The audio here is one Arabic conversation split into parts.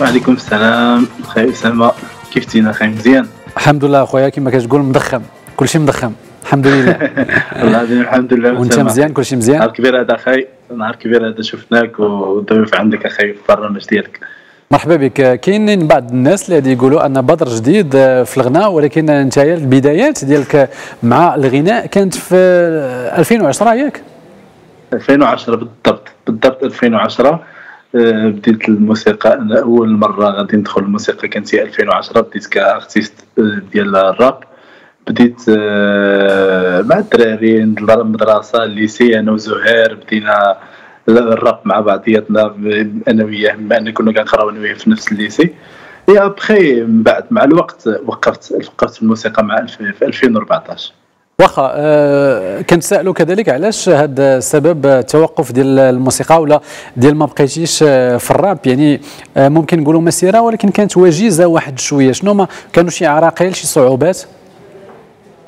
وعليكم السلام. أسامة كيف تينا أخي؟ مزيان. الحمد لله أخويا كما كتقول مضخم. كلشي مضخم. الحمد لله. والله العظيم الحمد لله. وأنت مزيان؟ كلشي مزيان؟ نهار كبير هذا أخي. نهار كبير هذا شفناك وضيف عندك أخي في البرنامج ديالك. مرحبا بك. كاينين بعض الناس اللي غادي يقولوا أن بدر جديد في الغناء ولكن انت البدايات ديالك مع الغناء. كانت في 2010 ياك؟ 2010 بالضبط. بالضبط 2010 آه، بديت الموسيقى. أنا أول مرة غادي ندخل الموسيقى كانت هي 2010 بديت ك artiste آه، ديال الراب. بديت آه، مع الدراري المدرسة ال lycée أنا وزهير بدينا الراب مع بعضياتنا أنا وياه بما أن كنا كنقراو أنا وياه في نفس ال lycée. يا ابخي من بعد مع الوقت وقفت وقفت الموسيقى مع في 2014 واخا أه كنتسائلوا كذلك علاش هذا السبب التوقف ديال الموسيقى ولا ديال ما بقيتيش آه، في الراب؟ يعني أه ممكن نقولوا مسيرة ولكن كانت وجيزة واحد شوية. شنو ما كانوا شي عراقيل شي صعوبات؟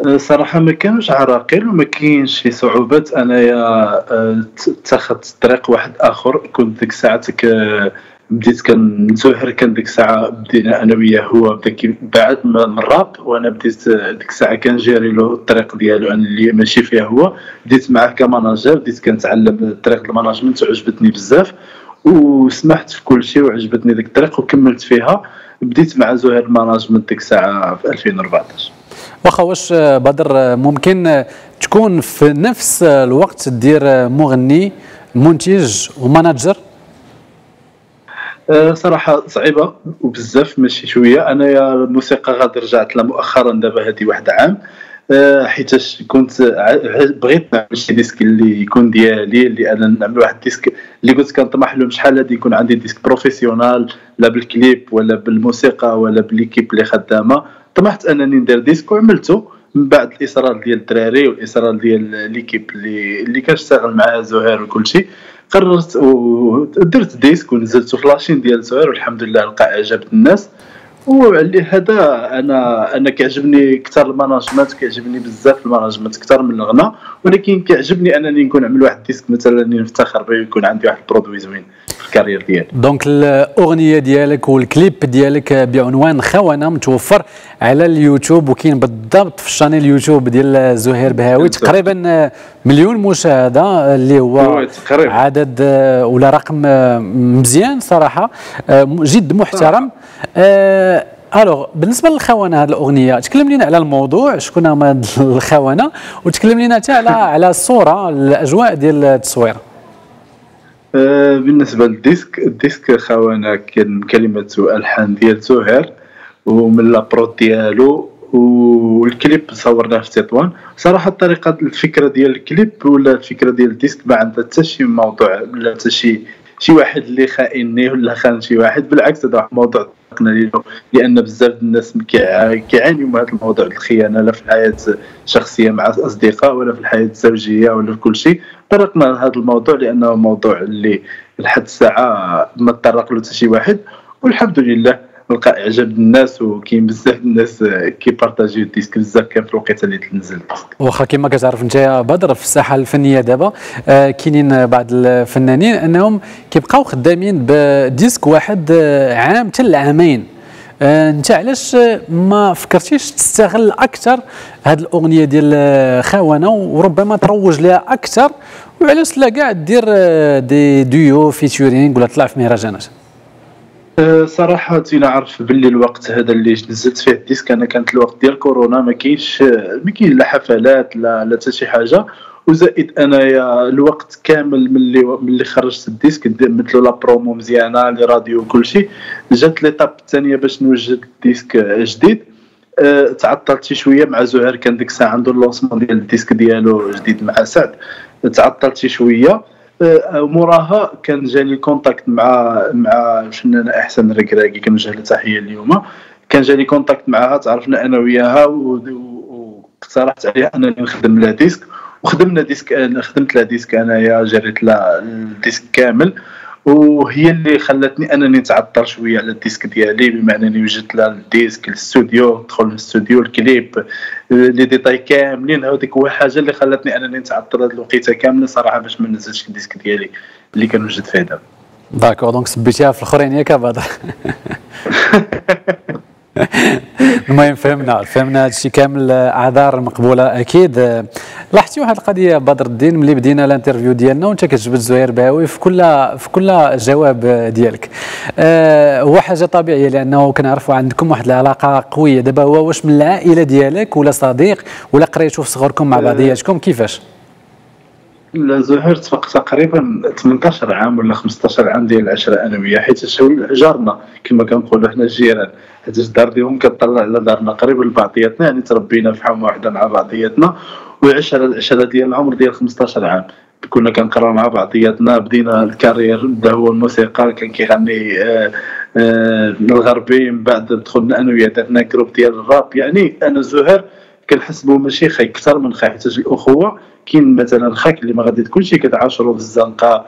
أه، صراحة ما كانوش عراقيل وما كاينش شي صعوبات. أنايا اتخذت طريق واحد آخر. كنت ديك الساعة بديت كنزهر كان ديك الساعة بدينا أنا وياه هو بعد من الراب وأنا بديت ديك الساعة كنجيري له الطريق ديالو أنا اللي ماشي فيها هو. بديت معاه ك manager بديت كنتعلم طريق ال management وعجبتني بزاف وسمحت في كل شيء وعجبتني ديك الطريق وكملت فيها. بديت مع زهير ال management ديك الساعة في 2014 واخا واش بدر ممكن تكون في نفس الوقت دير مغني منتج و manager؟ أه، صراحة صعيبة وبزاف ماشي شوية. انايا الموسيقى غادي رجعت لها مؤخرا دابا هذه واحد عام. أه، حيتاش كنت بغيت نعمل شي disque اللي يكون ديالي اللي أنا نعمل واحد ال disque اللي كنت كنطمح له شحال هادي يكون عندي disque professionnel لا بالكليب ولا بالموسيقى ولا ب l'équipe اللي خدامة. طمحت أنني ندير disque وعملته. من بعد الإصرار ديال الدراري والإصرار ديال l'équipe اللي اللي كنشتغل معاه زهير وكل شيء قررت ودرت disque ونزلته في la chaîne ديال زهير والحمد لله لقى اعجاب الناس. وعلي هذا أنا أنا كيعجبني أكثر ال management كيعجبني بزاف ال management أكثر من الغناء. ولكن كيعجبني أنني نكون نعمل واحد disque مثلا نفتخر به يكون عندي واحد ال produit زوين. ال carrière ديالي donc الاغنيه ديالك والكليب ديالك بعنوان خونه متوفر على اليوتيوب وكاين بالضبط في ال channel يوتيوب ديال زهير بهاوي تقريبا مليون مشاهده اللي هو عدد ولا رقم مزيان صراحة جد محترم آه alors بالنسبة للخونه هذه الأغنية تكلم لنا على الموضوع شكون هما الخونه وتكلم لنا حتى على على الصورة الأجواء ديال التصوير. آه بالنسبة لل disque ال disque خونه كان كلمة الحان ديال زهير ومن la prod ديالو والكليب صورناه في تطوان صراحة الطريقة الفكرة ديال الكليب ولا الفكرة ديال ال disque ما عندها حتى شي موضوع ولا حتى شي شي واحد اللي خائنني ولا خان شي واحد بالعكس هذا موضوع طرقنا له لأن بزاف الناس كيعانيوا من هذا الموضوع الخيانة لا في الحياة الشخصية مع الأصدقاء ولا في الحياة الزوجية ولا في كل شيء. طرقنا لهذا الموضوع لأنه موضوع اللي لحد الساعة ما تطرق له حتى شي واحد والحمد لله لقى إعجاب الناس وكاين بزاف الناس كيبارطاجيو ال disque. بزاف كان في الوقيته اللي تنزل ال disque. واخا كما كتعرف انت يا بدر في الساحة الفنية دابا. آه كاينين بعض الفنانين أنهم كيبقاو خدامين ب disque واحد آه، عام حتى لعامين. آه انت علاش ما فكرتيش تستغل أكثر هذه الأغنية ديال آه، خونه وربما تروج لها أكثر؟ وعلاش لا كاع دير آه، des duos featuring ولا تطلع في مهرجانات؟ أه، صراحة تينا عارف باللي الوقت هذا اللي نزلت فيه ال disque. أنا كانت الوقت ديال كورونا ما كاينش ما كاين لا حفلات لا لا حتى شي حاجة. وزائد أنايا الوقت كامل ملي ملي خرجت ال disque مثل la promo مزيانة les radios وكل شيء جات l'étape الثانية باش نوجد ال disque جديد. أه تعطلت شي شوية مع زهير كان ديك الساعة عنده ال lancement ديال ال disque ديالو جديد مع سعد. تعطلت شي شوية. موراها كان جاني contact مع مع الفنانه احسان ركراكي كنوجه لها تحية اليوم. كان جاني contact معها تعرفنا أنا وياها واقترحت عليها انني نخدم لها disque. وخدمنا disque خدمت لها disque أنايا جريت لها ال disque كامل. وهي اللي خلتني أنني نتعطل شوية على ال disque ديالي بما أنني وجدت لها ال disque الاستوديو دخل الاستوديو الكليب les détails كاملين هذيك هو حاجة اللي خلتني أنني نتعطل هذه الوقيتة كاملة صراحة باش ما ننزلش ال disque ديالي اللي كنوجد فيه دابا d'accord donc سبيتيها في الاخرين ياك بدر المهم فهمنا فهمنا هادشي كامل أعذار مقبوله أكيد لاحظتي واحد القضية بدر الدين ملي بدينا ال interview ديالنا وانت كتجبد زهير باوي في كل في كل جواب ديالك. أه هو حاجة طبيعية لأنه كنعرفوا عندكم واحد العلاقة قوية. دابا هو واش من العائلة ديالك ولا صديق ولا قريتوا في صغركم مع بعضياتكم؟ كيفاش؟ زهير تقريبا 18 عام ولا 15 عام ديال العشرة أنا حيت جارنا كما كنقولوا حنا الجيران. حيت الدار ديالهم كطلع على دارنا قريب لبعضياتنا يعني تربينا في حومة واحدة مع بعضياتنا وعشره العشره ديال العمر ديال 15 عام. كنا كنقراو مع بعضياتنا بدينا ال carrière بدا هو الموسيقى كان كيغني آه آه الغربي من بعد دخلنا أنا وياه درنا groupe ديال الراب. يعني أنا زهير كنحسبو ماشي خي أكثر من خي حيت الأخوة كاين مثلا خاك اللي ما غادي تكونش كتعاشروا في الزنقة.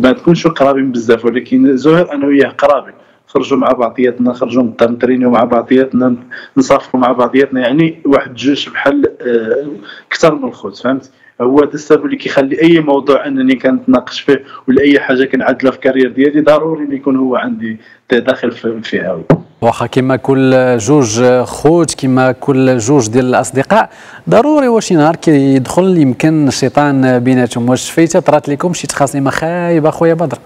ما تكونش قرابين بزاف ولكن زهير أنا وياه قرابين خرجوا مع بعضياتنا خرجوا نقدر نترينيو مع بعضياتنا نصافحوا مع بعضياتنا. يعني واحد جوج بحال آه، أكثر من الخوت فهمت؟ هو هذا السبب اللي كيخلي أي موضوع أنني كنتناقش فيه ولا أي حاجة كنعدلها في ال carrière ديالي ضروري يكون هو عندي داخل فيها. واخا كما كل جوج خوت كما كل جوج ديال الأصدقاء ضروري واش نهار كيدخل يمكن الشيطان بيناتهم. واش فايتة طرات لكم شي تخاصيمه خايبه خويا بدر.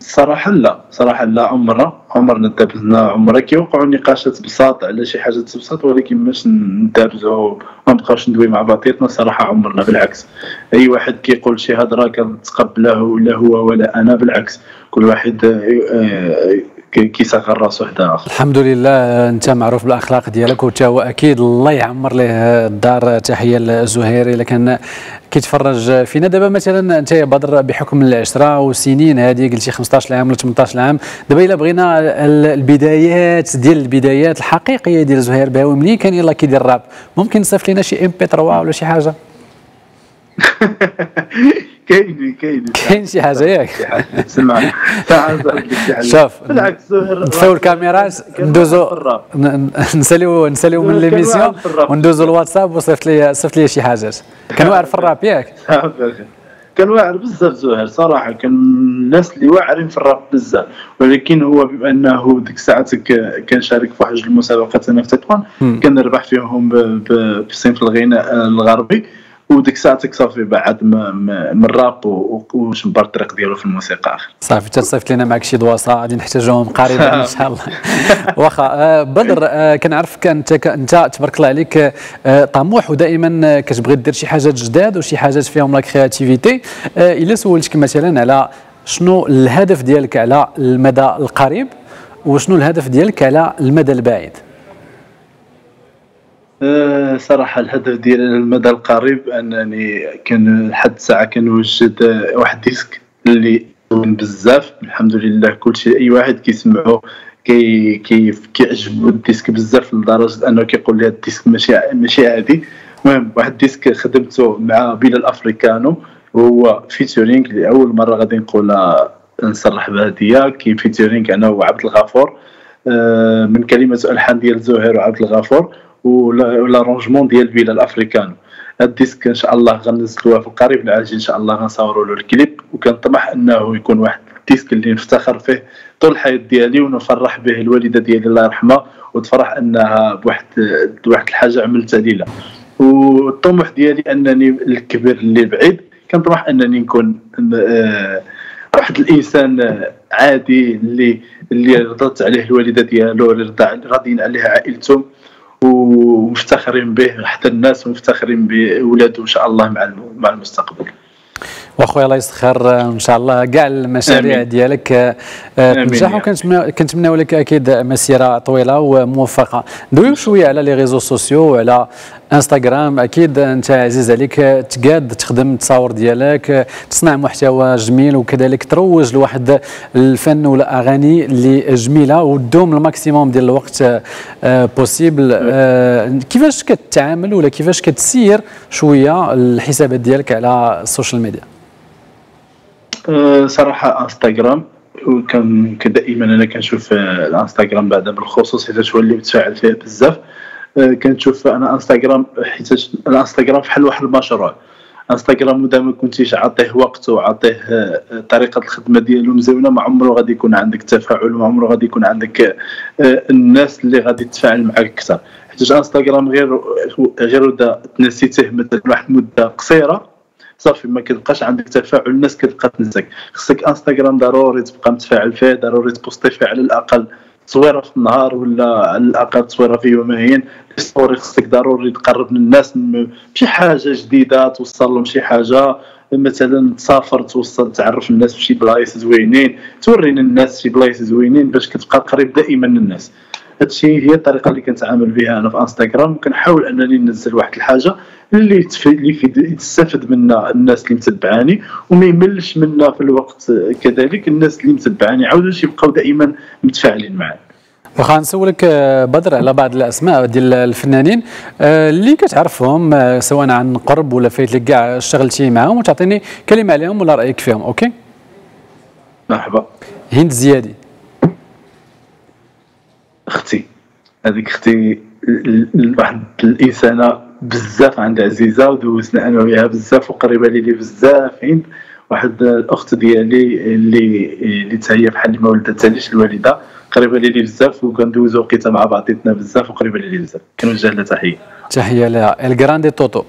صراحة لا صراحة لا عمرنا عمرنا دابزنا عمرنا كيوقعوا نقاشات بساط على شي حاجة تبسط ولكن باش ندابزو ما نبقاوش ندوي مع بعضياتنا صراحة عمرنا بالعكس. أي واحد كيقول شي هضرة كنتقبله ولا هو ولا أنا بالعكس. كل واحد آه، كيصغر راسو حدا آخر. الحمد لله أنت معروف بالأخلاق ديالك وتا هو أكيد الله يعمر ليه الدار. تحية للزهير إلا كان كيتفرج فينا. دابا مثلا أنت يا بدر بحكم العشرة وسنين هذه قلتي 15 عام ولا 18 عام دابا إلا بغينا البدايات ديال البدايات الحقيقية ديال زهير باوي منين كان يلاه كيدير الراب؟ ممكن نصيفط لنا شي إم بي 3 ولا شي حاجة؟ كاين كاين. كاين شي حاجة ياك. سمع. شوف بالعكس نطفيو الكاميرات ندوزو نساليو نساليو من l'émission وندوزو الواتساب وصيفط لي صيفط لي شي حاجات. كان واعر في الراب ياك. كان واعر بزاف زهير صراحة. كان الناس اللي واعرين في الراب بزاف. ولكن هو بما أنه ديك الساعات كنشارك في واحد المسابقات أنا في تطوان كنربح فيهم بصنف الغناء الغربي. وديك الساعة صافي بعد من الراب وشبر الطريق ديالو في الموسيقى آخر. صافي تصيفط لنا معك شي دواصه غادي نحتاجوهم قريبا إن شاء الله. واخا آه، بدر آه، كنعرفك انت انت تبارك الله عليك آه، طموح ودائما كتبغي دير شي حاجات جداد وشي حاجات فيهم la créativité إلا سولتك مثلا على شنو الهدف ديالك على المدى القريب وشنو الهدف ديالك على المدى البعيد؟ أه، صراحة الهدف ديالي للمدى القريب أنني كان لحد الساعة كنوجد واحد disque اللي بزاف. الحمد لله كلشي أي واحد كيسمعو كي كيف كيعجبو ال disque بزاف لدرجة أنه كيقول لي ال disque ماشي ماشي عادي. المهم واحد ال disque خدمته مع بلال افريكانو وهو featuring لاول مرة غادي نقول نصرح بهديه كاين featuring أنا وعبد الغفور. أه، من كلمات الحان ديال زهير وعبد الغفور. و l'arrangement ديال بلال افريكانو هاد ال disque إن شاء الله غنزلوها في القريب العاجل إن شاء الله غنصوروا له الكليب وكنطمح أنه يكون واحد ال disque اللي نفتخر فيه طول الحياة ديالي ونفرح به الوالدة ديالي الله يرحمها وتفرح أنها بواحد بواحد الحاجة عملتها ليله والطموح ديالي أنني الكبير اللي بعيد كنطمح أنني نكون آه واحد الإنسان عادي اللي اللي رضت عليه الوالدة ديالو اللي راضيين عليه عائلته ومفتخرين به حتى الناس مفتخرين بولاده إن شاء الله مع مع المستقبل. واخويا الله يسخر إن شاء الله كاع المشاريع ديالك آه، تنجح وكنتمناو لك أكيد مسيرة طويلة وموفقة. ندويو شوية على les réseaux sociaux وعلى إنستغرام. أكيد أنت عزيز عليك تقاد تخدم التصاور ديالك تصنع محتوى جميل وكذلك تروج لواحد الفن ولا أغاني اللي جميلة وتدوم ال maximum ديال الوقت possible آه، آه، كيفاش كتعامل ولا كيفاش كتسير شوية الحسابات ديالك على ال social media صراحة انستغرام وكان دائما أنا كنشوف الإنستغرام بعدا بالخصوص حيت هو اللي متفاعل فيه بزاف. أه، كنشوف أنا إنستغرام حيت الإنستغرام بحال واحد المشروع. إنستغرام اذا ما كنتيش عاطيه وقت وعاطيه آه، طريقة الخدمة ديالو مزيونه ما عمره غادي يكون عندك تفاعل ما عمره غادي يكون عندك آه، الناس اللي غادي تتفاعل معك أكثر. حيت إنستغرام غير غير اذا تنسيته مثلا واحد المده قصيرة. صافي ما كتبقاش عندك تفاعل الناس كتبقى تنساك خصك انستغرام ضروري تبقى متفاعل فيه ضروري تبوستي فيه على الأقل تصويره في النهار ولا على الأقل تصويره في يومين. story خصك ضروري تقرب للناس بشي حاجة جديدة توصل لهم شي حاجة. مثلا تسافر توصل تعرف الناس في شي بلايص زوينين توري الناس شي بلايص زوينين باش كتبقى قريب دائما للناس. هادشي هي الطريقة اللي كنتعامل بها أنا في انستغرام وكنحاول أنني ننزل واحد الحاجة. اللي اللي يستفد منها الناس اللي متبعاني وما يملش منها في الوقت كذلك الناس اللي متبعاني. عاودوا يبقاو دائما متفاعلين معاه واخا نسولك آه، بدر على بعض الأسماء ديال الفنانين آه، اللي كتعرفهم آه، سواء عن قرب ولا فايت لك كاع اشتغلتي معاهم وتعطيني كلمة عليهم ولا رأيك فيهم okay؟ مرحبا. هند زيادي. أختي. هذيك أختي واحد الإنسانة بزاف عندها عزيزة ودوزنا أنا وياها بزاف وقريبة لي بزاف. هند واحد الأخت ديالي اللي اللي حتى هي بحال ما ولدتهاليش الوالدة. قريبة لي بزاف وكندوزو وقيته مع بعضياتنا بزاف وقريبة لي بزاف. كنوجه لها تحية. تحية لها. الجراندي توتو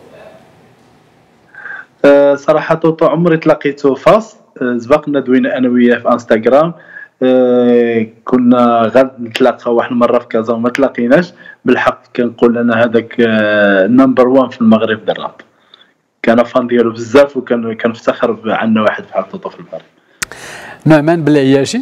أه صراحة توتو عمري تلاقيته فاس أه سبقنا دوينا أنا وياه في انستغرام كنا غاد نتلاقى واحد المرة في كازا وما تلاقيناش. بالحق كنقول أنا هذاك number one في المغرب دراب كان فان ديالو بزاف وكان كنفتخر عندنا واحد بحال توتو في البر. نعمان بالعياشي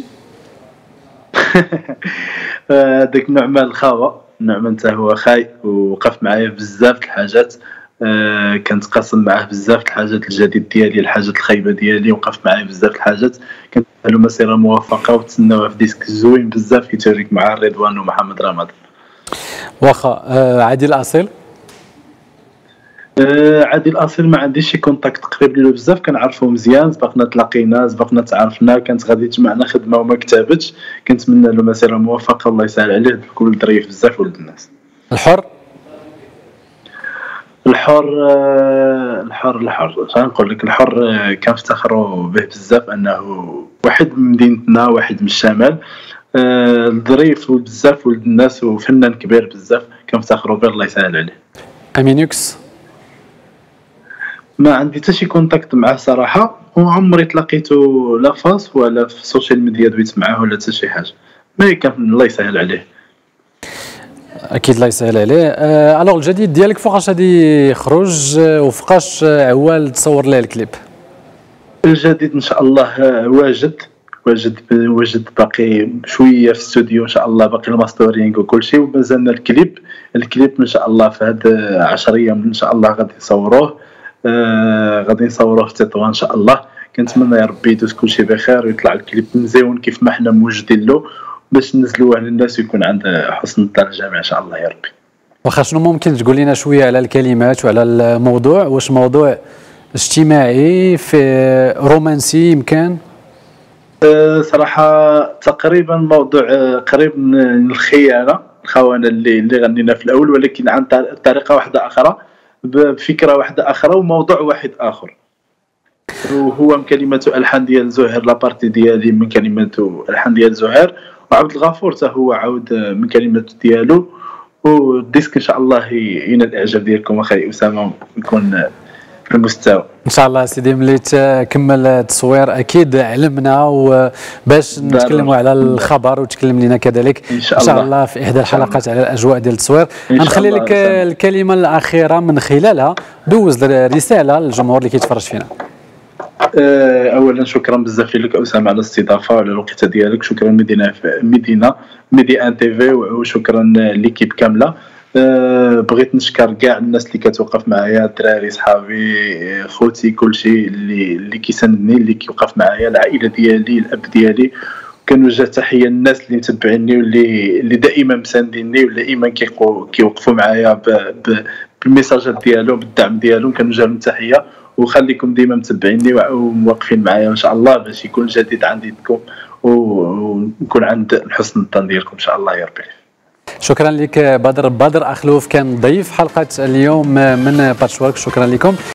هذاك نعمان الخاوة. نعمان حتى هو خاي ووقف معايا بزاف الحاجات. آه كنتقاسم معاه بزاف الحاجات الجديد ديالي الحاجات الخايبة ديالي وقف معايا بزاف الحاجات. كانت له مسيرة موفقة وتسناوها في disque زوين بزاف يتشارك مع رضوان ومحمد رمضان. واخا آه عادل اصيل آه عادل اصيل ما عنديش شي كونتاكت قريب له بزاف كنعرفو مزيان سبقنا تلاقينا سبقنا تعرفنا كانت غادي تجمعنا خدمة وما كتابتش. كنتمنى له مسيرة موفقة الله يسهل عليه كل ظريف بزاف ولد الناس. الحر؟ الحر آه الحر الحر. نقول لك الحر آه كنفتخروا به بزاف انه واحد من مدينتنا واحد من الشمال آه ظريف بزاف ولد الناس وفنان كبير بزاف كنفتخروا به الله يسهل عليه. امينوكس ما عندي حتى شي contact معاه صراحة وعمري تلاقيته لا فاس ولا في ال social media دويت معاه ولا حتى شي حاجة. ما كان الله يسهل عليه. أكيد الله يسهل عليه. أه alors الجديد ديالك فوقاش غادي يخرج وفوقاش عوال تصور ليه الكليب؟ الجديد إن شاء الله واجد واجد واجد باقي شوية في الاستوديو إن شاء الله باقي ال mastering وكل شيء ومازلنا ال clip ال clip إن شاء الله في هاد 10 أيام إن شاء الله غادي نصوروه آه غادي نصوروه في تطوان إن شاء الله. كنتمنى يا ربي يدوز كلشي بخير ويطلع الكليب مزيون كيف ما حنا موجدين له. باش ننزلوه للناس ويكون عند حسن الجميع إن شاء الله يا ربي. واخا شنو ممكن تقول لنا شوية على الكلمات وعلى الموضوع؟ واش موضوع اجتماعي في رومانسي يمكن؟ أه صراحة تقريبا موضوع أه قريب من الخيانة الخونه اللي اللي غنينا في الأول ولكن عن طريقة واحدة أخرى بفكرة واحدة أخرى وموضوع واحد آخر. وهو من كلمة الحان ديال زهير لابارتي ديالي من كلمة الحان ديال زهير. وعبد الغفور حتى هو عاود من كلمة ديالو. وال disque إن شاء الله ينال الإعجاب ديالكم أخي أسامة ويكون في المستوى. إن شاء الله سيدي ملي تكمل التصوير أكيد علمنا وباش نتكلموا على الخبر وتكلم لنا كذلك. إن شاء, إن شاء الله. في إحدى الحلقات على الأجواء ديال التصوير. نخلي لك الكلمة الأخيرة من خلالها. دوز رساله للجمهور اللي كيتفرج فينا. اولا شكرا بزاف لك أسامة على الاستضافة وعلى الوقت ديالك. شكرا مدينة مدينة ميدي 1 تي في وشكرا l'équipe كاملة. أه بغيت نشكر كاع الناس اللي كتوقف معايا الدراري صحابي خوتي كلشي اللي اللي كيساندني اللي كيوقف معايا العائلة ديالي الأب ديالي. كنوجه تحية للناس اللي متبعيني واللي اللي دائما مسانديني ودائما كيوقفوا معايا بالميساجات ديالهم بالدعم ديالهم. كنوجه لهم تحية. وخليكم ديما متبعيني وموقفين معايا إن شاء الله باش يكون جديد عندكم ونكون عند حسن الظن ديالكم إن شاء الله يا ربي. شكرا لك بدر. بدر أخلوف كان ضيف حلقة اليوم من باتشورك شكرا لكم.